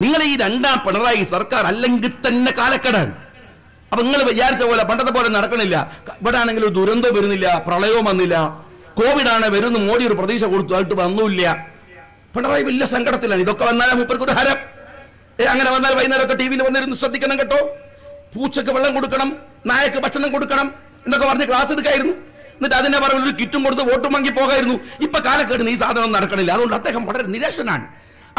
നിങ്ങൾ ഈ രണ്ടാം പിണറായി സർക്കാർ അല്ലെങ്കിൽ തന്നെ കാലക്കടാൻ. അപ്പൊ നിങ്ങൾ വിചാരിച്ച പോലെ പണ്ടത്തെ പോലെ നടക്കണില്ല. ഇവിടെ ആണെങ്കിൽ ഒരു ദുരന്തം വരുന്നില്ല പ്രളയവും വന്നില്ല. കോവിഡ് ആണ് വരുന്ന മോഡി ഒരു പ്രതീക്ഷ കൊടുത്തു ആയിട്ട് വന്നില്ല പിണറായി വലിയ സങ്കടത്തിലാണ്. ഇതൊക്കെ വന്നാൽ മൂപ്പർക്ക് ഒരു ഹരം. ഏ, അങ്ങനെ വന്നാൽ വൈകുന്നേരമൊക്കെ ടി വിയിൽ വന്നിരുന്ന് ശ്രദ്ധിക്കണം കേട്ടോ. പൂച്ചക്ക് വെള്ളം കൊടുക്കണം നായക്ക് ഭക്ഷണം കൊടുക്കണം എന്നൊക്കെ പറഞ്ഞ് ക്ലാസ് എടുക്കായിരുന്നു. എന്നിട്ട് അതിന്റെ പറമ്പിൽ ഒരു കിറ്റും കൊടുത്ത് വോട്ടും വാങ്ങി പോകായിരുന്നു. ഇപ്പൊ കാലക്കേടിന് ഈ സാധനം നടക്കണില്ല. അതുകൊണ്ട് അദ്ദേഹം വളരെ നിരാശനാണ്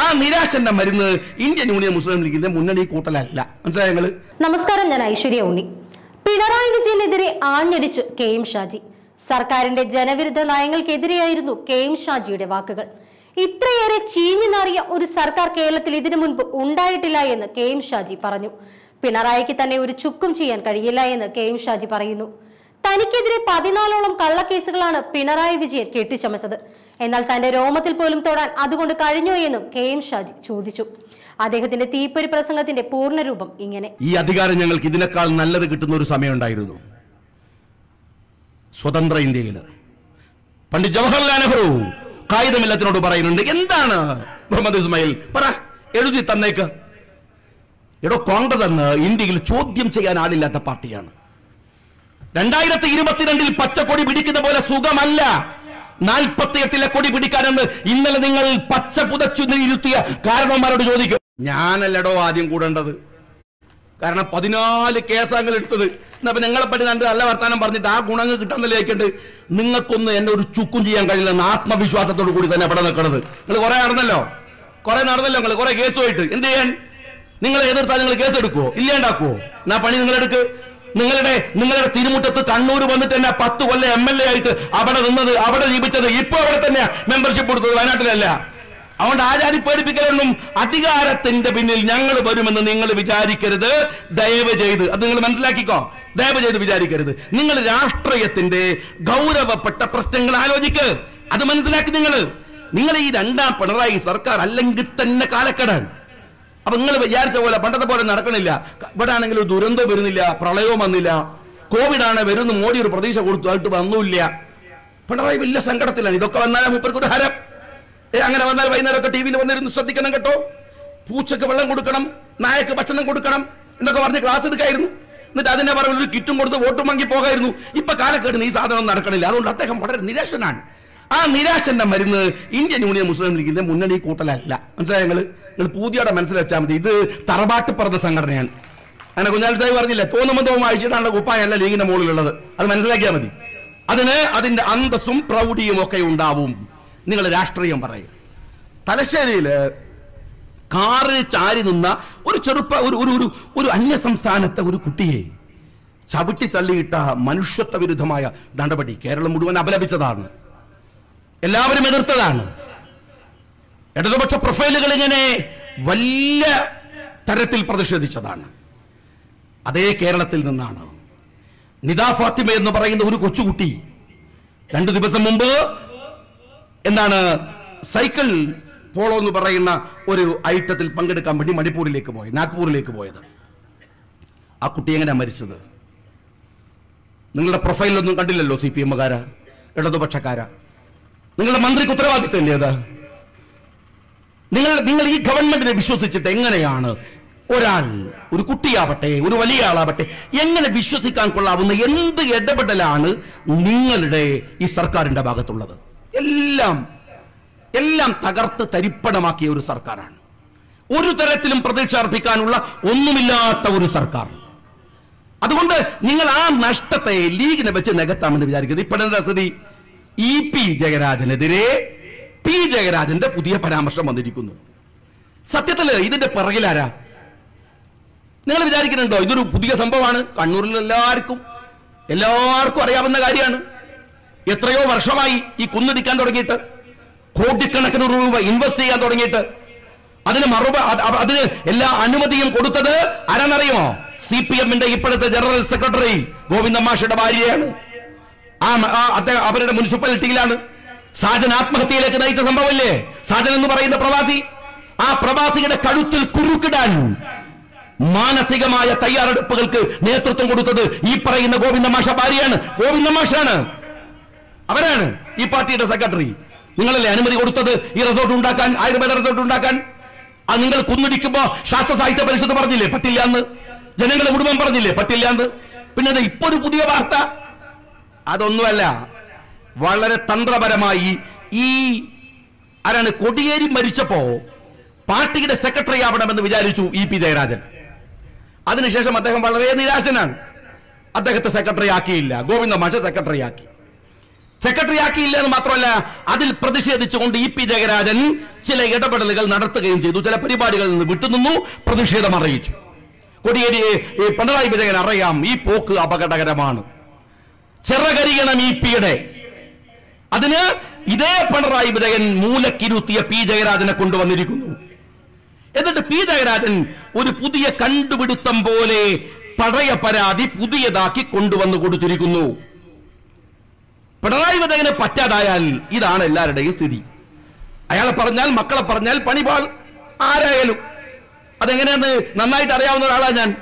ആ നിരാശന്റെ മരുന്ന് ഇന്ത്യൻ യൂണിയൻ മുസ്ലിം ലീഗിന്റെ മുന്നണി കൂട്ടലല്ല. മനസ്സിലായ നമസ്കാരം ഞാൻ ഐശ്വര്യ ഉണ്ണി. പിണറായി വിജയനെതിരെ ആഞ്ഞടിച്ചു കെ എം ഷാജി. സർക്കാരിന്റെ ജനവിരുദ്ധ നയങ്ങൾക്കെതിരെയായിരുന്നു കെ എം ഷാജിയുടെ വാക്കുകൾ. ഇത്രയേറെ ചീഞ്ഞു നാറിയ ഒരു സർക്കാർ കേരളത്തിൽ ഇതിനു മുൻപ് ഉണ്ടായിട്ടില്ല എന്ന് കെ എം ഷാജി പറഞ്ഞു. പിണറായിക്ക് തന്നെ ഒരു ചുക്കും ചെയ്യാൻ കഴിയില്ല എന്ന് കെ എം ഷാജി പറയുന്നു. തനിക്കെതിരെ പതിനാലോളം കള്ളക്കേസുകളാണ് പിണറായി വിജയൻ കെട്ടിച്ചമച്ചത്. എന്നാൽ തന്റെ രോമത്തിൽ പോലും തൊടാൻ അതുകൊണ്ട് കഴിഞ്ഞോ എന്നും കെ എം ഷാജി ചോദിച്ചു. അദ്ദേഹത്തിന്റെ തീപ്പൊരി പ്രസംഗത്തിന്റെ പൂർണരൂപം ഇങ്ങനെ. ഈ അധികാരം ഞങ്ങൾക്ക് ഇതിനേക്കാൾ നല്ലത് കിട്ടുന്ന ഒരു സമയമുണ്ടായിരുന്നു. സ്വതന്ത്ര ഇന്ത്യയിൽ പണ്ഡിറ്റ് ജവഹർലാൽ നെഹ്റു കായികമില്ലത്തിനോട് പറയുന്നുണ്ട് എന്താണ് മുഹമ്മദ് ഇസ്മായിൽ? പറ എഴുതി തന്നേക്ക്. എടോ കോൺഗ്രസ് എന്ന് ഇന്ത്യയിൽ ചോദ്യം ചെയ്യാൻ ആളില്ലാത്ത പാർട്ടിയാണ്. രണ്ടായിരത്തി ഇരുപത്തിരണ്ടിൽ പച്ചക്കൊടി പിടിക്കുന്ന പോലെ സുഖമല്ല. നാൽപ്പത്തിയെട്ടിലെ കൊടി പിടിക്കാനെന്ന് ഇന്നലെ നിങ്ങൾ പച്ച പുതച്ചു ഇരുത്തിയ കാരണവന്മാരോട് ചോദിക്കും. ഞാനല്ലടോ ആദ്യം കൂടേണ്ടത്? കാരണം പതിനാല് കേസങ്ങൾ എടുത്തത്. എന്നാ പിന്നെ നിങ്ങളെ പറ്റി രണ്ട് നല്ല വർത്താനം പറഞ്ഞിട്ട് ആ ഗുണങ്ങൾ കിട്ടുന്നില്ലേക്കുണ്ട് നിങ്ങൾക്കൊന്നും എന്നെ ഒരു ചുക്കും ചെയ്യാൻ കഴിയില്ല എന്ന ആത്മവിശ്വാസത്തോടു കൂടി തന്നെ ഇവിടെ നിൽക്കണത്. നിങ്ങൾ കുറെ നടന്നല്ലോ? കുറെ നടന്നല്ലോ നിങ്ങൾ? കുറെ കേസുമായിട്ട്. എന്ത് ചെയ്യാൻ? നിങ്ങളെ എതിർത്താൽ നിങ്ങൾ കേസ് എടുക്കുവോ? ഇല്ലാണ്ടാക്കുവോ? എന്നാ പണി നിങ്ങളെടുക്ക്. നിങ്ങളുടെ നിങ്ങളുടെ തിരുമുറ്റത്ത് കണ്ണൂർ വന്നിട്ട് തന്നെ പത്ത് കൊല്ലം എം എൽ എ ആയിട്ട് അവിടെ നിന്നത് അവിടെ ജീവിച്ചത് ഇപ്പൊ അവിടെ തന്നെ മെമ്പർഷിപ്പ് കൊടുത്തത് വയനാട്ടിലല്ല. അതുകൊണ്ട് ആചാരി പേടിപ്പിക്കലൊന്നും അധികാരത്തിന്റെ പിന്നിൽ ഞങ്ങൾ വരുമെന്ന് നിങ്ങൾ വിചാരിക്കരുത്. ദയവ് ചെയ്ത് അത് നിങ്ങൾ മനസ്സിലാക്കിക്കോ. ദയവ് ചെയ്ത് വിചാരിക്കരുത്. നിങ്ങൾ രാഷ്ട്രീയത്തിന്റെ ഗൗരവപ്പെട്ട പ്രശ്നങ്ങൾ ആലോചിക്ക്. അത് മനസ്സിലാക്കി നിങ്ങൾ. നിങ്ങൾ ഈ രണ്ടാം പിണറായി സർക്കാർ അല്ലെങ്കിൽ തന്നെ കാലക്കടാൻ. അപ്പൊ നിങ്ങൾ വിചാരിച്ച പോലെ പണ്ടത്തെ പോലെ നടക്കണില്ല. ഇവിടെ ആണെങ്കിൽ ഒരു ദുരന്തം വരുന്നില്ല പ്രളയവും വന്നില്ല. കോവിഡ് ആണ് വരുന്ന മോഡി ഒരു പ്രതീക്ഷ കൊടുത്തു ആയിട്ട് വന്നില്ല പിണറായി വലിയ സങ്കടത്തിലാണ്. ഇതൊക്കെ വന്നാലും മൂപ്പർക്ക് ഒരു ഹരം. ഏ, അങ്ങനെ വന്നാൽ വൈകുന്നേരമൊക്കെ ടി വിയിൽ വന്നിരുന്ന് ശ്രദ്ധിക്കണം കേട്ടോ. പൂച്ചക്ക് വെള്ളം കൊടുക്കണം നായക്ക് ഭക്ഷണം കൊടുക്കണം എന്നൊക്കെ പറഞ്ഞ് ക്ലാസ് എടുക്കായിരുന്നു. എന്നിട്ട് അതിനെ പറമ്പിൽ ഒരു കിറ്റും കൊടുത്ത് വോട്ടും വാങ്ങി പോകായിരുന്നു. ഇപ്പൊ കാലക്കേടിന് ഈ സാധനം നടക്കണില്ല. അതുകൊണ്ട് അദ്ദേഹം വളരെ നിരാശനാണ്. ആ നിരാശന്റെ മരുന്ന് ഇന്ത്യൻ യൂണിയൻ മുസ്ലിം ലീഗിന്റെ മുന്നണി കൂട്ടലല്ല. മനസ്സിലായ നിങ്ങൾ പൂതിയോടെ മനസ്സിലാച്ചാൽ മതി. ഇത് തറവാട്ട് പറഞ്ഞ സംഘടനയാണ്. അങ്ങനെ കുഞ്ഞാൽ സാഹിബ് പറഞ്ഞില്ലേ തോന്നുമ്പോൾ അഴിച്ചിട്ടാണ് കുപ്പായല്ല ലീഗിന്റെ മുകളിലുള്ളത്. അത് മനസ്സിലാക്കിയാൽ മതി. അതിന് അതിന്റെ അന്തസ്സും പ്രൗഢിയും ഒക്കെ ഉണ്ടാവും. നിങ്ങൾ രാഷ്ട്രീയം പറയും. തലശ്ശേരിയിൽ കാറിൽ ചാരി നിന്ന ഒരു ചെറുപ്പ ഒരു ഒരു ഒരു ഒരു അന്യ സംസ്ഥാനത്തെ ഒരു കുട്ടിയെ ചവിട്ടി തള്ളിയിട്ട മനുഷ്യത്വ വിരുദ്ധമായ നടപടി കേരളം മുഴുവൻ അപലപിച്ചതാണ്. എല്ലാവരും എതിർത്തതാണ്. ഇടതുപക്ഷ പ്രൊഫൈലുകൾ ഇങ്ങനെ വലിയ തരത്തിൽ പ്രതിഷേധിച്ചതാണ്. അതേ കേരളത്തിൽ നിന്നാണ്. നിദാ ഫാത്തിമ എന്ന് പറയുന്ന ഒരു കൊച്ചുകുട്ടി രണ്ടു ദിവസം മുമ്പ് എന്താണ് സൈക്കിൾ പോളോ എന്ന് പറയുന്ന ഒരു ഐറ്റത്തിൽ പങ്കെടുക്കാൻ വേണ്ടി മണിപ്പൂരിലേക്ക് പോയത് നാഗ്പൂരിലേക്ക് പോയത്. ആ കുട്ടി എങ്ങനെ മരിച്ചത്? നിങ്ങളുടെ പ്രൊഫൈലൊന്നും കണ്ടില്ലല്ലോ സി പി എമ്മുകാര ഇടതുപക്ഷക്കാര. നിങ്ങളുടെ മന്ത്രിക്ക് ഉത്തരവാദിത്തമില്ലേ അത്? നിങ്ങൾ നിങ്ങൾ ഈ ഗവൺമെന്റിനെ വിശ്വസിച്ചിട്ട് എങ്ങനെയാണ് ഒരാൾ ഒരു കുട്ടിയാവട്ടെ ഒരു വലിയ ആളാവട്ടെ എങ്ങനെ വിശ്വസിക്കാൻ കൊള്ളാവുന്ന എന്ത് ഇടപെടലാണ് നിങ്ങളുടെ ഈ സർക്കാരിന്റെ ഭാഗത്തുള്ളത്? എല്ലാം എല്ലാം തകർത്ത് തരിപ്പണമാക്കിയ ഒരു സർക്കാരാണ്. ഒരു തരത്തിലും പ്രതീക്ഷ അർപ്പിക്കാനുള്ള ഒന്നുമില്ലാത്ത ഒരു സർക്കാർ. അതുകൊണ്ട് നിങ്ങൾ ആ നഷ്ടത്തെ ലീഗിനെ വെച്ച് നികത്താമെന്ന് വിചാരിക്കുന്നത് ഇപ്പോഴത്തെ സ്ഥിതി? ഇ പി ജയരാജനെതിരെ പി ജയരാജന്റെ പുതിയ പരാമർശം വന്നിരിക്കുന്നു. സത്യത്തിൽ ഇതിന്റെ പിറകിലാരാ? നിങ്ങൾ വിചാരിക്കുന്നുണ്ടോ ഇതൊരു പുതിയ സംഭവമാണ്? കണ്ണൂരിൽ എല്ലാവർക്കും എല്ലാവർക്കും അറിയാവുന്ന കാര്യമാണ്. എത്രയോ വർഷമായി ഈ കുന്നിടിക്കാൻ തുടങ്ങിയിട്ട് കോടിക്കണക്കിന് രൂപ ഇൻവെസ്റ്റ് ചെയ്യാൻ തുടങ്ങിയിട്ട്. അതിന് മറുപ അതിന് എല്ലാ അനുമതിയും കൊടുത്തത് ആരാണറിയുമോ സി പി എമ്മിന്റെ ഇപ്പോഴത്തെ ജനറൽ സെക്രട്ടറി ഗോവിന്ദ മാഷയുടെ ഭാര്യയാണ്. ആ അവരുടെ മുനിസിപ്പാലിറ്റിയിലാണ്. സാജൻ ആത്മഹത്യയിലേക്ക് നയിച്ച സംഭവമല്ലേ? സാജൻ എന്ന് പറയുന്ന പ്രവാസി. ആ പ്രവാസിയുടെ കഴുത്തിൽ കുരുക്കിടാൻ മാനസികമായ തയ്യാറെടുപ്പുകൾക്ക് നേതൃത്വം കൊടുത്തത് ഈ പറയുന്ന ഗോവിന്ദ മാഷ ഭാര്യയാണ്. ഗോവിന്ദ മാഷാണ് അവരാണ് ഈ പാർട്ടിയുടെ സെക്രട്ടറി. നിങ്ങളല്ലേ അനുമതി കൊടുത്തത് ഈ റിസോർട്ട് ഉണ്ടാക്കാൻ ആയുർവേദ റിസോർട്ട് ഉണ്ടാക്കാൻ? ആ നിങ്ങൾ കുന്നിടിക്കുമ്പോ ശാസ്ത്ര സാഹിത്യ പരിഷത്ത് പറഞ്ഞില്ലേ? പറ്റില്ല എന്ന്. ജനങ്ങളുടെ കുടുംബം പറഞ്ഞില്ലേ? പറ്റില്ല എന്ന്. പിന്നെ ഇപ്പൊ ഒരു പുതിയ വാർത്ത. അതൊന്നുമല്ല. വളരെ തന്ത്രപരമായി ഈ ആരാണ് കൊടിയേരി മരിച്ചപ്പോ പാർട്ടിയുടെ സെക്രട്ടറി ആവണമെന്ന് വിചാരിച്ചു ഇ പി ജയരാജൻ. അതിനുശേഷം അദ്ദേഹം വളരെ നിരാശനാണ്. അദ്ദേഹത്തെ സെക്രട്ടറി ആക്കിയില്ല. ഗോവിന്ദ മാഷ സെക്രട്ടറി ആക്കി. സെക്രട്ടറി ആക്കിയില്ല എന്ന് മാത്രമല്ല അതിൽ പ്രതിഷേധിച്ചുകൊണ്ട് ഇ പി ജയരാജൻ ചില ഇടപെടലുകൾ നടത്തുകയും ചെയ്തു. ചില പരിപാടികളിൽ നിന്ന് വിട്ടുനിന്നു പ്രതിഷേധം അറിയിച്ചു. കൊടിയേരിയെ പിണറായി വിജയൻ അറിയാം ഈ പോക്ക് അപകടകരമാണ്. ചെറുകരിയണം ഇ പിയുടെ. അതിന് ഇതേ പിണറായി വിജയൻ മൂലക്കിരുത്തിയ പി ജയരാജനെ കൊണ്ടുവന്നിരിക്കുന്നു. എന്നിട്ട് പി ജയരാജൻ ഒരു പുതിയ കണ്ടുപിടുത്തം പോലെ പഴയ പരാതി പുതിയതാക്കി കൊണ്ടുവന്നു കൊടുത്തിരിക്കുന്നു. പിണറായി വിജയനെ പറ്റാതായാൽ ഇതാണ് എല്ലാവരുടെയും സ്ഥിതി. അയാളെ പറഞ്ഞാൽ മക്കളെ പറഞ്ഞാൽ പണിപാൾ ആരായാലും. അതെങ്ങനെയാണ്? നന്നായിട്ട് അറിയാവുന്ന ഒരാളാണ് ഞാൻ.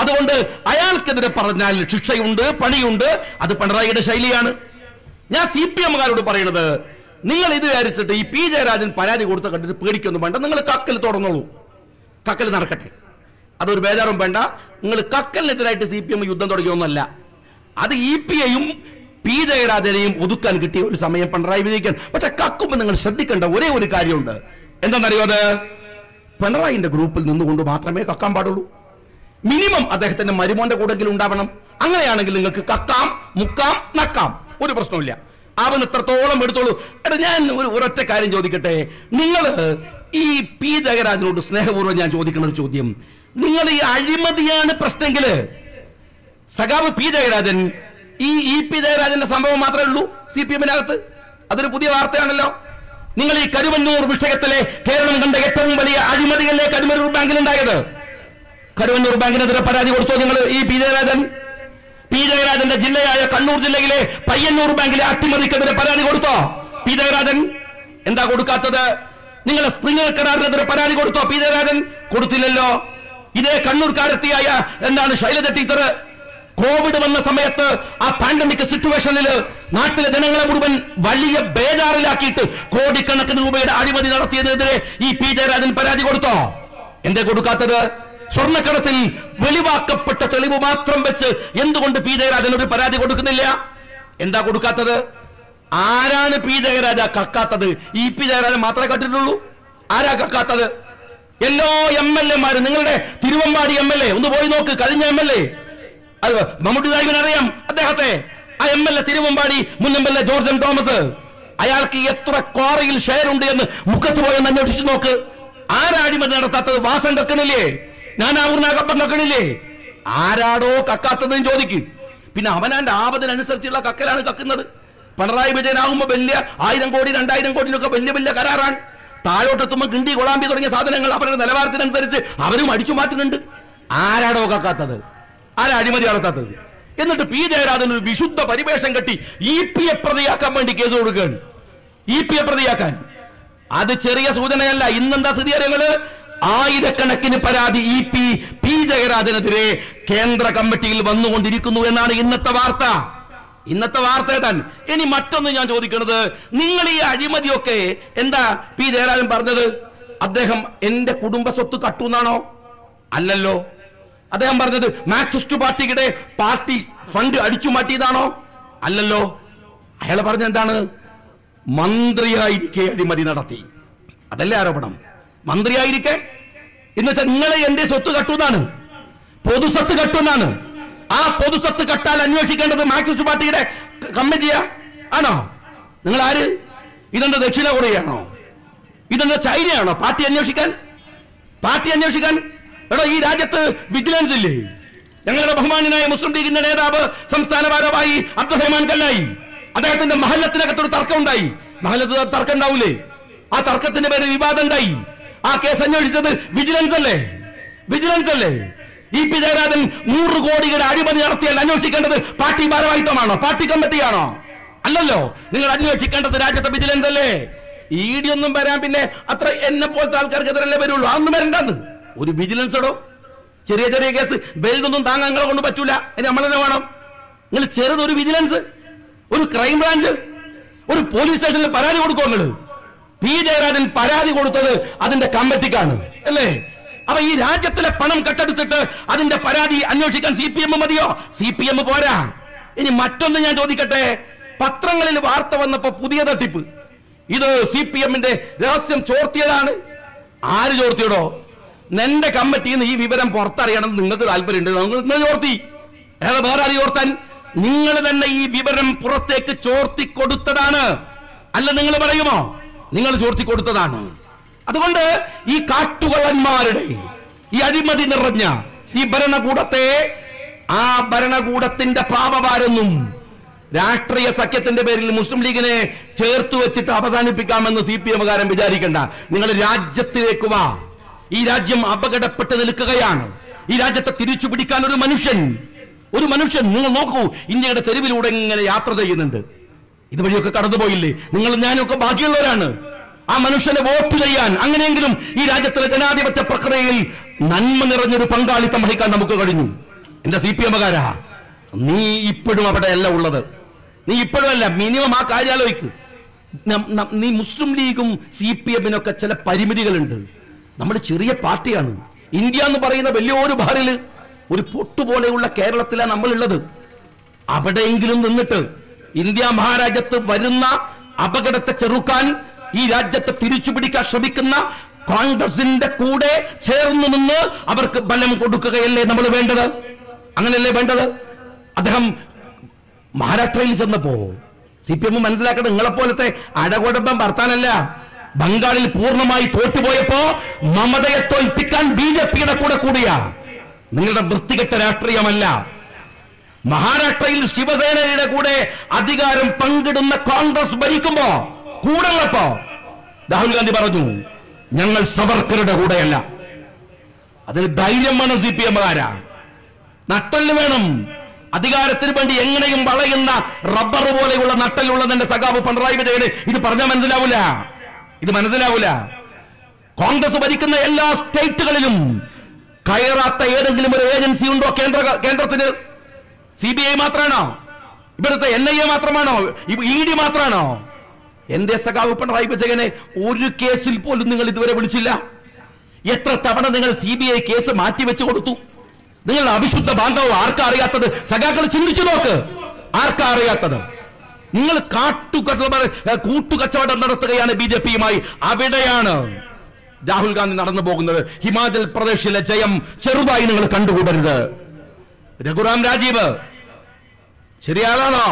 അതുകൊണ്ട് അയാൾക്കെതിരെ പറഞ്ഞാൽ ശിക്ഷയുണ്ട് പണിയുണ്ട്. അത് പിണറായിയുടെ ശൈലിയാണ്. ഞാൻ സി പി എമ്മുകാരോട് പറയുന്നത് നിങ്ങൾ ഇത് വിചാരിച്ചിട്ട് ഈ പി ജയരാജൻ പരാതി കൊടുത്ത കണ്ടിട്ട് പേടിക്കൊന്നും വേണ്ട നിങ്ങൾ കക്കൽ തുടർന്നോളൂ കക്കൽ നടക്കട്ടെ. അതൊരു ബേജാറും വേണ്ട. നിങ്ങൾ കക്കലിനെതിരായിട്ട് സി പി എം യുദ്ധം തുടങ്ങിയൊന്നുമല്ല. അത് ഇ പി ഐയും പി ജയരാജനെയും ഒതുക്കാൻ കിട്ടിയ ഒരു സമയം പിണറായി വിജയിക്കാൻ പക്ഷെ കക്കുമ്പോൾ നിങ്ങൾ ശ്രദ്ധിക്കേണ്ട ഒരേ ഒരു കാര്യമുണ്ട്. എന്താണെന്നറിയോ അത്? പിണറായിന്റെ ഗ്രൂപ്പിൽ നിന്നുകൊണ്ട് മാത്രമേ കക്കാൻ പാടുള്ളൂ. മിനിമം അദ്ദേഹത്തിന്റെ മരുമോന്റെ കൂടെങ്കിലും ഉണ്ടാവണം. അങ്ങനെയാണെങ്കിൽ നിങ്ങൾക്ക് കക്കാം മുക്കാം നക്കാം. ഒരു പ്രശ്നമില്ല അവൻ എത്രത്തോളം എടുത്തോളൂ. എടാ ഞാൻ ഒരു ഒരൊറ്റ കാര്യം ചോദിക്കട്ടെ? നിങ്ങൾ ഈ പി. ജയരാജനോട് സ്നേഹപൂർവം ഞാൻ ചോദിക്കുന്ന ഒരു ചോദ്യം. നിങ്ങൾ ഈ അഴിമതിയാണ് പ്രശ്നമെങ്കിൽ സഖാവ് പി. ജയരാജൻ ഈ ഇ. പി. ജയരാജന്റെ സംഭവം മാത്രമേ ഉള്ളൂ സി. പി. എമ്മിനകത്ത്. അതൊരു പുതിയ വാർത്തയാണല്ലോ. നിങ്ങൾ ഈ കരുവന്നൂർ വിഷയത്തിലെ കേരളം കണ്ട ഏറ്റവും വലിയ അഴിമതികളിലെ കരുവന്നൂർ ബാങ്കിലുണ്ടായത്? കരുവന്നൂർ ബാങ്കിനെതിരെ പരാതി കൊടുത്തോ നിങ്ങൾ ഈ പി. ജയരാജൻ? പി ജയരാജന്റെ ജില്ലയായ കണ്ണൂർ ജില്ലയിലെ പയ്യന്നൂർ ബാങ്കിലെ അട്ടിമറിക്കെതിരെ പരാതി കൊടുത്തോ? പി ജയരാജൻ എന്താ കൊടുക്കാത്തത്? നിങ്ങളെ സ്പ്രിംഗർ കരാറിനെതിരെ പരാതി കൊടുത്തോ പി ജയരാജൻ കൊടുത്തില്ലല്ലോ. ഇതേ കണ്ണൂർക്കാരത്തിയായ എന്താണ് ശൈലജ ടീച്ചർ കോവിഡ് വന്ന സമയത്ത് ആ പാൻഡമിക് സിറ്റുവേഷനിൽ നാട്ടിലെ ജനങ്ങളെ മുഴുവൻ വലിയ ബേജാറിലാക്കിയിട്ട് കോടിക്കണക്കിന് രൂപയുടെ അഴിമതി നടത്തിയതിനെതിരെ ഈ പി ജയരാജൻ പരാതി കൊടുത്തോ? എന്തേ കൊടുക്കാത്തത്? സ്വർണക്കടത്തിൽ വെളിവാക്കപ്പെട്ട തെളിവ് മാത്രം വെച്ച് എന്തുകൊണ്ട് പി ജയരാജൻ ഒരു പരാതി കൊടുക്കുന്നില്ല? എന്താ കൊടുക്കാത്തത്? ആരാണ് പി ജയരാജ കക്കാത്തത്? ഈ പി ജയരാജൻ മാത്രമേ കണ്ടിട്ടുള്ളൂ. ആരാ കക്കാത്തത്? എല്ലാ എം എൽ എമാരും നിങ്ങളുടെ തിരുവമ്പാടി എം എൽ എ ഒന്ന് പോയി നോക്ക് കഴിഞ്ഞ എം എൽ എ. അത് മമ്മൂട്ടി സാഹിബിന് അറിയാം അദ്ദേഹത്തെ. ആ എം എൽ എ തിരുവമ്പാടി മുൻ M L A George M Thomas. അയാൾക്ക് എത്ര ക്വാറിയിൽ ഷെയർ ഉണ്ട് എന്ന് മുഖത്ത് പോയെന്ന് അന്വേഷിച്ചു നോക്ക്. ആരാടിമതി നടത്താത്തത്? വാസം കക്കണില്ലേ നാനാപൂർണാകപ്പം കക്കണില്ലേ ആരാടോ കക്കാത്തതെന്ന് ചോദിക്ക്. പിന്നെ അവനാന്റെ ആപതിനനുസരിച്ചുള്ള കക്കലാണ് കക്കുന്നത്. പിണറായി വിജയനാകുമ്പോ വലിയ ആയിരം കോടി രണ്ടായിരം കോടിയിലൊക്കെ വലിയ വലിയ കരാറാണ്. താഴോട്ടെത്തുമ്പോൾ കിണ്ടി കൊളാമ്പി തുടങ്ങിയ സാധനങ്ങൾ അവരുടെ നിലവാരത്തിനനുസരിച്ച് അവരും അടിച്ചു മാറ്റുന്നുണ്ട്. ആരാടോ കക്കാത്തത്? ആരാ അഴിമതി നടത്താത്തത്? എന്നിട്ട് പി ജയരാജൻ ഒരു വിശുദ്ധ പരിവേഷം കെട്ടി ഇ പി എ പ്രതിയാക്കാൻ വേണ്ടി കേസ് കൊടുക്കുകയാണ്. ഇ പി എ പ്രതിയാക്കാൻ. അത് ചെറിയ സൂചനയല്ല ഇന്നെന്താ സ്ഥിതി അറിയങ്ങൾ ആയിരക്കണക്കിന് പരാതി ഇ പി പി ജയരാജനെതിരെ കേന്ദ്ര കമ്മിറ്റിയിൽ വന്നുകൊണ്ടിരിക്കുന്നു എന്നാണ് ഇന്നത്തെ വാർത്ത. ഇന്നത്തെ വാർത്ത താൻ ഇനി മറ്റൊന്ന് ഞാൻ ചോദിക്കുന്നത് നിങ്ങൾ ഈ അഴിമതിയൊക്കെ എന്താ പി ജയരാജൻ പറഞ്ഞത്? അദ്ദേഹം എന്റെ കുടുംബ സ്വത്ത് കട്ടുന്നാണോ അല്ലല്ലോ. അദ്ദേഹം പറഞ്ഞത് മാർക്സിസ്റ്റ് പാർട്ടിയുടെ പാർട്ടി ഫണ്ട് അടിച്ചു മാറ്റിയതാണോ? അല്ലല്ലോ. അയാൾ പറഞ്ഞ എന്താണ്? മന്ത്രിയായിരിക്കെ അഴിമതി നടത്തി. അതല്ലേ ആരോപണം? മന്ത്രിയായിരിക്കെ. എന്ന് വെച്ചാൽ നിങ്ങളെ എന്റെ സ്വത്ത് കട്ടുന്നാണ്. പൊതുസ്വത്ത് കട്ടുന്നാണ്. ആ പൊതുസ്വത്ത് കട്ടാൽ അന്വേഷിക്കേണ്ടത് മാർക്സിസ്റ്റ് പാർട്ടിയുടെ കമ്മിറ്റിയാ. ആണോ? നിങ്ങൾ ആര് ഇതെന്താ ദക്ഷിണ കൊറിയയാണോ? ഇതെന്താ ചൈനയാണോ? പാർട്ടി അന്വേഷിക്കാൻ? പാർട്ടി അന്വേഷിക്കാൻ? എടോ ഈ രാജ്യത്ത് വിജിലൻസ് ഇല്ലേ? ഞങ്ങളുടെ ബഹുമാനായ മുസ്ലിം ലീഗിന്റെ നേതാവ് സംസ്ഥാന ഭാരവാഹി അബ്ദുറഹ്മാൻ കല്ലായി അദ്ദേഹത്തിന്റെ മഹലത്തിനകത്തൊരു തർക്കം ഉണ്ടായി മഹല്ലത്ത് തർക്കം ഉണ്ടാവൂലേ? ആ തർക്കത്തിന്റെ പേരിൽ വിവാദം ഉണ്ടായി. ആ കേസ് അന്വേഷിച്ചത് വിജിലൻസ് അല്ലേ? വിജിലൻസ് അല്ലേ? ഇ പി ജയരാജൻ നൂറ് കോടിയുടെ അഴിമതി നടത്തിയാൽ അന്വേഷിക്കേണ്ടത് പാർട്ടി ഭാരവാഹിത്വമാണോ? പാർട്ടി കമ്മിറ്റിയാണോ? അല്ലല്ലോ. നിങ്ങൾ അന്വേഷിക്കേണ്ടത് രാജ്യത്തെ വിജിലൻസ് അല്ലേ? ഇ ഡി ഒന്നും വരാൻ പിന്നെ അത്ര എന്നെ പോലത്തെ ആൾക്കാർക്കെതിരല്ലേ വരുള്ളൂ. അതൊന്നും വരണ്ടെന്ന്. ഒരു വിജിലൻസ് ഇടോ ചെറിയ ചെറിയ കേസ് വലുതൊന്നും താങ്ങാൻ നിങ്ങളെ കൊണ്ട് പറ്റൂല. അതിന് നമ്മളെന്നെ വേണം. നിങ്ങൾ ചെറുതൊരു വിജിലൻസ് ഒരു ക്രൈം ബ്രാഞ്ച് ഒരു പോലീസ് സ്റ്റേഷനിൽ പരാതി കൊടുക്കുമോ നിങ്ങൾ? പി ജയരാജൻ പരാതി കൊടുത്തത് അതിന്റെ കമ്മിറ്റിക്കാണ്. അല്ലേ? അപ്പൊ ഈ രാജ്യത്തിലെ പണം കട്ടെടുത്തിട്ട് അതിന്റെ പരാതി അന്വേഷിക്കാൻ സി പി എം മതിയോ? സി പി എം പോരാ. ഇനി മറ്റൊന്ന് ഞാൻ ചോദിക്കട്ടെ. പത്രങ്ങളിൽ വാർത്ത വന്നപ്പോ പുതിയ തട്ടിപ്പ്. ഇത് സി പി എമ്മിന്റെ രഹസ്യം ചോർത്തിയതാണ്. ആര് ചോർത്തിയടോ? നിന്റെ കമ്മിറ്റിയിൽ നിന്ന് ഈ വിവരം പുറത്തറിയണം. നിങ്ങൾക്ക് താല്പര്യമുണ്ട്? നിങ്ങൾ ചോർത്തി. ഏതാ വേറെ ആര് ചോർത്താൻ? നിങ്ങൾ തന്നെ ഈ വിവരം പുറത്തേക്ക് ചോർത്തി കൊടുത്തതാണ്. അല്ല നിങ്ങൾ പറയുമോ? നിങ്ങൾ ചോർത്തി കൊടുത്തതാണ്. അതുകൊണ്ട് ഈ കാട്ടുകള്ളന്മാരുടെ ഈ അഴിമതി നിറഞ്ഞ ഈ ഭരണകൂടത്തെ ആ ഭരണകൂടത്തിന്റെ പാപഭാരൊന്നും രാഷ്ട്രീയ സഖ്യത്തിന്റെ പേരിൽ മുസ്ലിം ലീഗിനെ ചേർത്ത് വെച്ചിട്ട് അവസാനിപ്പിക്കാമെന്ന് സി പി എമ്മുകാരൻ വിചാരിക്കണ്ട. നിങ്ങൾ രാജ്യത്തിലേക്ക് വാ. ഈ രാജ്യം അപകടപ്പെട്ട് നിൽക്കുകയാണ്. ഈ രാജ്യത്തെ തിരിച്ചു പിടിക്കാൻ ഒരു മനുഷ്യൻ ഒരു മനുഷ്യൻ നിങ്ങൾ നോക്കൂ ഇന്ത്യയുടെ തെരുവിലൂടെ ഇങ്ങനെ യാത്ര ചെയ്യുന്നുണ്ട്. ഇതുവഴിയൊക്കെ കടന്നുപോയില്ലേ? നിങ്ങൾ ഞാനൊക്കെ ബാക്കിയുള്ളവരാണ് ആ മനുഷ്യനെ വോട്ട് ചെയ്യാൻ അങ്ങനെയെങ്കിലും ഈ രാജ്യത്തിലെ ജനാധിപത്യ പ്രക്രിയയിൽ നന്മ നിറഞ്ഞൊരു പങ്കാളിത്തം വഹിക്കാൻ നമുക്ക് കഴിഞ്ഞു. എന്റെ സി പി നീ ഇപ്പോഴും അവിടെയല്ല ഉള്ളത്. നീ ഇപ്പോഴും അല്ല മിനിമം ആ കാര്യാലോചിക്ക് നം- മുസ്ലിം ലീഗും സി പി എമ്മിനൊക്കെ ചില പരിമിതികളുണ്ട്. നമ്മൾ ചെറിയ പാർട്ടിയാണ്. ഇന്ത്യ എന്ന് പറയുന്ന വലിയൊരു ഭാരിൽ ഒരു പൊട്ടുപോലെയുള്ള കേരളത്തിലാണ് നമ്മളുള്ളത്. അവിടെയെങ്കിലും നിന്നിട്ട് ഇന്ത്യ മഹാരാജ്യത്ത് വരുന്ന അപകടത്തെ ചെറുക്കാൻ ഈ രാജ്യത്തെ തിരിച്ചു പിടിക്കാൻ ശ്രമിക്കുന്ന കോൺഗ്രസിന്റെ കൂടെ ചേർന്ന് നിന്ന് അവർക്ക് ബലം കൊടുക്കുകയല്ലേ നമ്മൾ വേണ്ടത്? അങ്ങനെയല്ലേ വേണ്ടത്? അദ്ദേഹം മഹാരാഷ്ട്രയിൽ ചെന്നപ്പോ സി പി എം മനസ്സിലാക്കണം നിങ്ങളെ പോലത്തെ അടകൊടമ്പം ഭർത്താനല്ല ബംഗാളിൽ പൂർണമായി തോറ്റുപോയപ്പോ മമതയെ തോൽപ്പിക്കാൻ ബി ജെ പിയുടെ കൂടെ കൂടിയ. നിങ്ങളുടെ വൃത്തികെട്ട രാഷ്ട്രീയമല്ല. മഹാരാഷ്ട്രയിൽ ശിവസേനയുടെ കൂടെ അധികാരം പങ്കിടുന്ന കോൺഗ്രസ് ഭരിക്കുമ്പോ കൂടെയുള്ളപ്പോ രാഹുൽ ഗാന്ധി പറഞ്ഞു ഞങ്ങൾ സവർക്കറുടെ കൂടെയല്ല. അതിന് ധൈര്യം വേണം സി പി നട്ടൽ വേണം. അധികാരത്തിന് വേണ്ടി എങ്ങനെയും വളയുന്ന റബ്ബർ പോലെയുള്ള നട്ടലുള്ള തന്റെ സഖാവ് പിണറായി വിജയന്. ഇത് പറഞ്ഞാൽ മനസ്സിലാവില്ല ഇത് മനസ്സിലാവില്ല കോൺഗ്രസ് ഭരിക്കുന്ന എല്ലാ സ്റ്റേറ്റുകളിലും കയറാത്ത ഏതെങ്കിലും ഒരു ഏജൻസി ഉണ്ടോ കേന്ദ്ര കേന്ദ്രത്തിന്? സി ബി ഐ മാത്രമാണോ ഇവിടുത്തെ എൻ ഐ എ മാത്രമാണോ? ഇ ഡി മാത്രമാണോ എന്റെ സഖാവ് പിണറായി വിജയനെ ഒരു കേസിൽ പോലും നിങ്ങൾ ഇതുവരെ വിളിച്ചില്ല? എത്ര തവണ നിങ്ങൾ സി ബി ഐ കേസ് മാറ്റിവെച്ചു കൊടുത്തു? നിങ്ങളുടെ അവിശുദ്ധ ബാന്ധവം ആർക്കാ അറിയാത്തത്? സഖാക്കൾ ചിന്തിച്ചു നോക്ക്. ആർക്കാ അറിയാത്തത്? നിങ്ങൾ കാട്ടു കൂട്ടുകച്ചവടം നടത്തുകയാണ് ബി ജെ പിയുമായി. അവിടെയാണ് രാഹുൽ ഗാന്ധി നടന്നു പോകുന്നത്. ഹിമാചൽ പ്രദേശിലെ ജയം ചെറുതായി നിങ്ങൾ കണ്ടുകൂടരുത്. രഘുറാം രാജീവ് ശരിയാണോ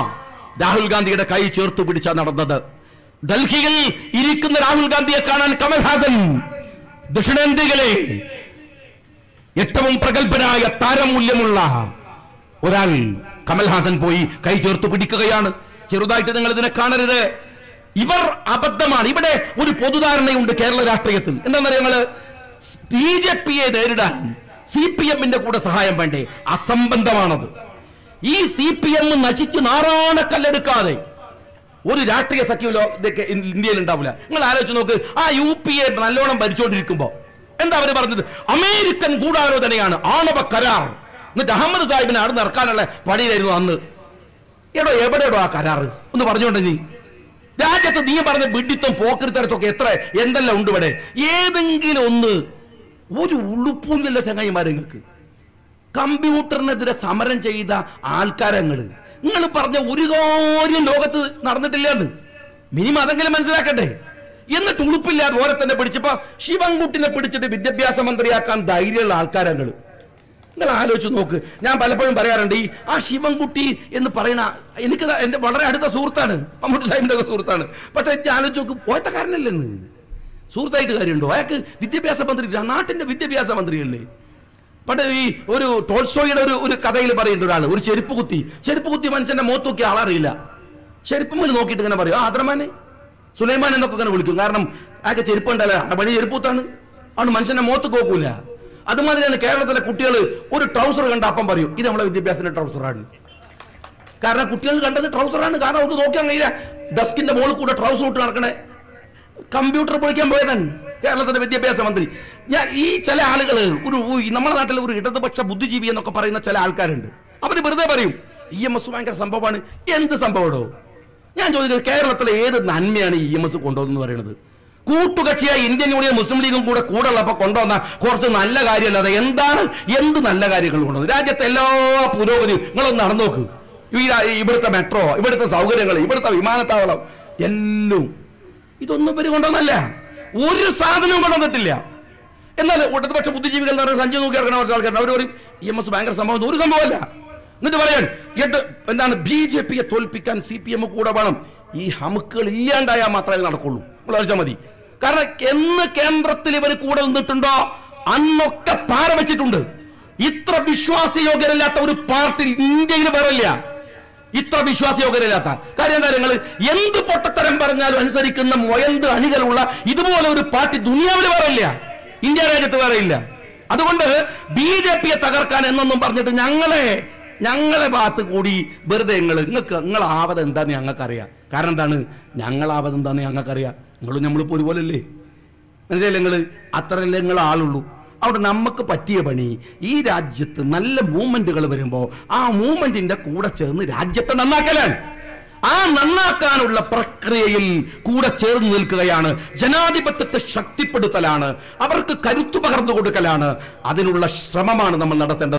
രാഹുൽ ഗാന്ധിയുടെ കൈ ചേർത്തു പിടിച്ചാ നടന്നത്. ഡൽഹിയിൽ ഇരിക്കുന്ന രാഹുൽ ഗാന്ധിയെ കാണാൻ കമൽഹാസൻ ദക്ഷിണേന്ത്യയിലെ ഏറ്റവും പ്രഗത്ഭനായ താരമൂല്യമുള്ള ഒരാൾ കമൽഹാസൻ പോയി കൈ ചേർത്ത് പിടിക്കുകയാണ്. ചെറുതായിട്ട് നിങ്ങൾ ഇതിനെ കാണരുത്. ഇവർ അബദ്ധമാണ്. ഇവിടെ ഒരു പൊതുധാരണയുണ്ട് കേരള രാഷ്ട്രീയത്തിൽ. എന്താണെന്നറിയാം ഞങ്ങൾ ബി ജെ പിയെ നേരിടാൻ സി പി എമ്മിന്റെ കൂടെ സഹായം വേണ്ടേ? അസംബന്ധമാണത്. ഈ സി പി എം നശിച്ച് നാറാണക്കല്ലെടുക്കാതെ ഒരു രാഷ്ട്രീയ സഖ്യം ലോ- ഇതൊക്കെ ഇന്ത്യയിൽ ഉണ്ടാവില്ല നിങ്ങൾ ആലോചിച്ച് നോക്ക്. ആ യു പി എ നല്ലോണം ഭരിച്ചോണ്ടിരിക്കുമ്പോ എന്താ അവർ പറഞ്ഞത്? അമേരിക്കൻ ഗൂഢാലോചനയാണ്. ആണവ കരാർ. എന്നിട്ട് അഹമ്മദ് സാഹിബിനെ അവിടെ ഇറക്കാനുള്ള പണിയിലായിരുന്നു അന്ന്. എടോ എവിടെയോ ആ കരാറ്? ഒന്ന് പറഞ്ഞോണ്ട് നീ. രാജ്യത്ത് നീ പറഞ്ഞ വിഡിത്തം പോക്കരുത്തരത്തൊക്കെ എത്ര എന്തെല്ലാം ഉണ്ട് ഇവിടെ? ഏതെങ്കിലും ഒന്ന് ഒരു ഉളുപ്പൂല്ലല്ലോ ചങ്ങായിമാരെ നിങ്ങൾക്ക് കമ്പ്യൂട്ടറിനെതിരെ സമരം ചെയ്ത ആൾക്കാരങ്ങൾ നിങ്ങൾ പറഞ്ഞ ഒരു കാര്യം ലോകത്ത് നടന്നിട്ടില്ലെന്ന് മിനിമം അതെങ്കിലും മനസ്സിലാക്കട്ടെ. എന്നിട്ട് ഉളുപ്പില്ലാതെ തന്നെ പിടിച്ചപ്പോ ശിവൻകുട്ടിനെ പിടിച്ചിട്ട് വിദ്യാഭ്യാസ മന്ത്രിയാക്കാൻ ധൈര്യമുള്ള ആൾക്കാരങ്ങൾ നിങ്ങൾ ആലോചിച്ച് നോക്ക്. ഞാൻ പലപ്പോഴും പറയാറുണ്ട് ഈ ആ ശിവൻകുട്ടി എന്ന് പറയുന്ന എനിക്ക് എന്റെ വളരെ അടുത്ത സുഹൃത്താണ് മമ്മൂട്ടി സാഹിബിന്റെ ഒക്കെ സുഹൃത്താണ്. പക്ഷെ ആലോചിച്ച് നോക്ക് പോയത്തക്കാരനല്ലെന്ന് സുഹൃത്തായിട്ട് കാര്യമുണ്ടോ? അയാൾക്ക് വിദ്യാഭ്യാസ മന്ത്രി നാട്ടിന്റെ വിദ്യാഭ്യാസ മന്ത്രിയല്ലേ? പണ്ട് ഈ ഒരു ടോൾസ്റ്റോയുടെ ഒരു ഒരു കഥയിൽ പറയുന്നുണ്ട് ഒരാൾ ഒരു ചെരുപ്പ് കുത്തി. ചെരുപ്പ് കുത്തി മനുഷ്യന്റെ മുഖത്ത് നോക്കി ആളറിയില്ല ചെരുപ്പമ്മൽ നോക്കിയിട്ട് ഇങ്ങനെ പറയും ആ ആദ്രമാനെ സുലൈമാൻ എന്നൊക്കെ ഇങ്ങനെ വിളിക്കും. കാരണം അയാൾക്ക് ചെരുപ്പ് ഉണ്ടല്ലോ പണി ചെരുപ്പൂത്താണ് അതുകൊണ്ട് മനുഷ്യന്റെ മുഖത്ത് നോക്കൂല. അതുമാതിരിയാണ് കേരളത്തിലെ കുട്ടികൾ ഒരു ട്രൗസർ കണ്ട അപ്പം പറയും ഇത് നമ്മളെ വിദ്യാഭ്യാസത്തിന്റെ ട്രൗസറാണ്. കാരണം കുട്ടികൾ കണ്ടത് ട്രൗസറാണ്. കാരണം അവർക്ക് നോക്കിയാൽ കഴിയില്ല. ഡെസ്കിന്റെ മുകളിൽ കൂടെ ട്രൗസർ ഇട്ട് നടക്കണേ. കമ്പ്യൂട്ടർ പൊളിക്കാൻ പോയതാണ്. കേരളത്തിന്റെ വിദ്യാഭ്യാസ മന്ത്രി. ഞാൻ ഈ ചില ആളുകൾ ഒരു നമ്മുടെ നാട്ടിൽ ഒരു ഇടതുപക്ഷ ബുദ്ധിജീവി എന്നൊക്കെ പറയുന്ന ചില ആൾക്കാരുണ്ട്. അവർ വെറുതെ പറയും ഇ എം എസ് ഭയങ്കര സംഭവമാണ്. എന്ത് സംഭവമാണോ ഞാൻ ചോദിക്കുന്നത് കേരളത്തിലെ ഏത് നന്മയാണ് ഇ എം എസ് കൊണ്ടുവന്ന് പറയുന്നത്? കൂട്ടുകക്ഷിയായ ഇന്ത്യൻ യൂണിയൻ മുസ്ലിം ലീഗും കൂടെ കൂടെ ഉള്ളപ്പോ കൊണ്ടുവന്ന കുറച്ച് നല്ല കാര്യമല്ലാതെ എന്താണ് എന്ത് നല്ല കാര്യങ്ങൾ കൊണ്ടുവന്നത്? രാജ്യത്തെ എല്ലാ പുരോഗതിയും നിങ്ങളൊന്ന് നടന്നു നോക്ക്. ഇവിടുത്തെ മെട്രോ ഇവിടുത്തെ സൗകര്യങ്ങൾ ഇവിടുത്തെ വിമാനത്താവളം എല്ലാം. ഇതൊന്നും ഇവർ കൊണ്ടുവന്നല്ല ഒരു സാധനവും കൊണ്ടുവന്നിട്ടില്ല എന്നാൽ ഇടതുപക്ഷ ബുദ്ധിജീവികൾ എന്ന് പറയുന്നത് സഞ്ജയ് നോക്കി ഇറങ്ങുന്ന കുറച്ച് ആൾക്കാർ അവർ പറയും ഇ എം എസ് ഭയങ്കര സംഭവം. ഒരു സംഭവമല്ല. എന്നിട്ട് പറയാൻ എട്ട് എന്താണ് ബി ജെ പിയെ തോൽപ്പിക്കാൻ സി പി എം കൂടെ വേണം? ഈ ഹമുക്കുകൾ ഇല്ലാണ്ടായാൽ മാത്രമേ നടക്കുള്ളൂ. നിങ്ങൾ ആലോചിച്ചാൽ മതി. കാരണം എന്ന് കേന്ദ്രത്തിൽ ഇവർ കൂടെ നിന്നിട്ടുണ്ടോ? അന്നൊക്കെ പാര വെച്ചിട്ടുണ്ട്. ഇത്ര വിശ്വാസയോഗ്യരല്ലാത്ത ഒരു പാർട്ടി ഇന്ത്യയിൽ വേറില്ല ഇത്ര വിശ്വാസയോഗ്യരല്ലാത്ത കാര്യം എന്താ നിങ്ങൾ എന്ത് പൊട്ടത്തരം പറഞ്ഞാലും അനുസരിക്കുന്ന മൊയന്ത് അണികളുള്ള ഇതുപോലെ ഒരു പാർട്ടി ദുനിയാവിൽ വേറില്ല ഇന്ത്യ രാജ്യത്ത് വേറെ ഇല്ല. അതുകൊണ്ട് ബി ജെ പിയെ തകർക്കാൻ എന്നൊന്നും പറഞ്ഞിട്ട് ഞങ്ങളെ ഞങ്ങളെ ഭാഗത്ത് കൂടി വെറുതെ നിങ്ങൾ നിങ്ങൾക്ക് നിങ്ങൾ ആവത് എന്താന്ന് ഞങ്ങൾക്കറിയാം. കാരണം എന്താണ്? ഞങ്ങൾ ആവത് എന്താന്ന് ഞങ്ങൾക്കറിയാം. നിങ്ങളും നമ്മളിപ്പോൾ ഒരുപോലല്ലേ? മനസ്സിലായില്ലേ നിങ്ങൾ അത്രയല്ലേ നിങ്ങൾ ആളുള്ളൂ. അവിടെ നമുക്ക് പറ്റിയ പണി. ഈ രാജ്യത്ത് നല്ല മൂവ്മെന്റുകൾ വരുമ്പോൾ ആ മൂവ്മെന്റിന്റെ കൂടെ ചേർന്ന് രാജ്യത്തെ നന്നാക്കലാണ്. ആ നന്നാക്കാനുള്ള പ്രക്രിയയിൽ കൂടെ ചേർന്ന് നിൽക്കുകയാണ്. ജനാധിപത്യത്തെ ശക്തിപ്പെടുത്തലാണ്. അവർക്ക് കരുത്തു പകർന്നു കൊടുക്കലാണ്. അതിനുള്ള ശ്രമമാണ് നമ്മൾ നടത്തേണ്ടത്.